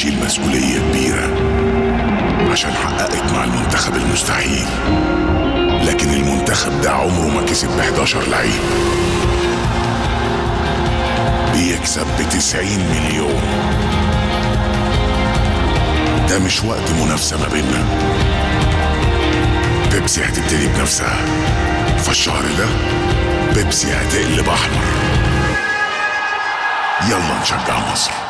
تشيل مسؤولية كبيرة عشان حققت مع المنتخب المستحيل. لكن المنتخب ده عمره ما كسب ب 11 لعيب. بيكسب ب 90 مليون. ده مش وقت منافسة ما بيننا. بيبسي هتبتدي بنفسها. فالشهر ده بيبسي هتقلب أحمر يلا نشجع مصر.